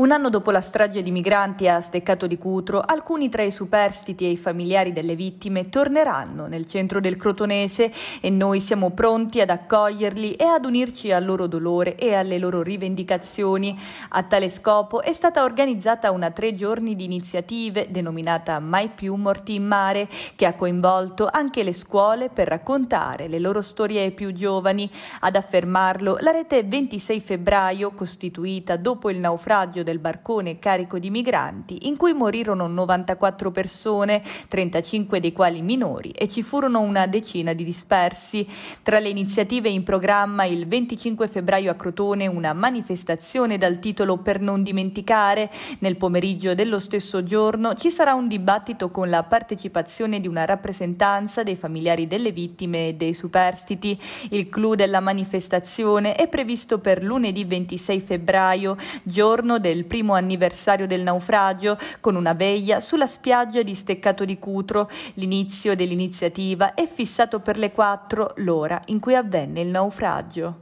Un anno dopo la strage di migranti a Steccato di Cutro, alcuni tra i superstiti e i familiari delle vittime torneranno nel centro del Crotonese e noi siamo pronti ad accoglierli e ad unirci al loro dolore e alle loro rivendicazioni. A tale scopo è stata organizzata una tre giorni di iniziative denominata Mai più morti in mare, che ha coinvolto anche le scuole per raccontare le loro storie ai più giovani. Ad affermarlo la rete 26 febbraio, costituita dopo il naufragio del barcone carico di migranti in cui morirono 94 persone, 35 dei quali minori e ci furono una decina di dispersi. Tra le iniziative in programma il 25 febbraio a Crotone una manifestazione dal titolo Per non dimenticare. Nel pomeriggio dello stesso giorno ci sarà un dibattito con la partecipazione di una rappresentanza dei familiari delle vittime e dei superstiti. Il clou della manifestazione è previsto per lunedì 26 febbraio, giorno del del primo anniversario del naufragio con una veglia sulla spiaggia di Steccato di Cutro. L'inizio dell'iniziativa è fissato per le 4, l'ora in cui avvenne il naufragio.